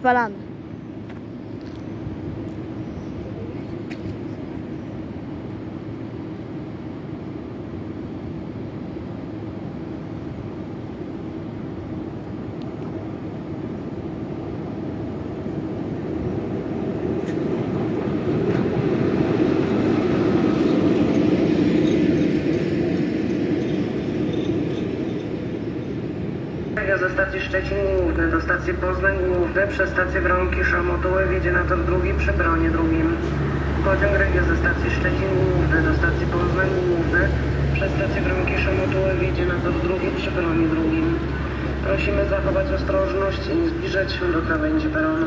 falando. Ze stacji Szczecin Główny do stacji Poznań Główny przez stację Wronki Szamotuły wjedzie na tor drugi przy bronie drugim. Pociąg Regia ze stacji Szczecin Główny do stacji Poznań Główny przez stację Wronki Szamotuły wjedzie na tor drugi przy bronie drugim. Prosimy zachować ostrożność i nie zbliżać się do krawędzi peronu.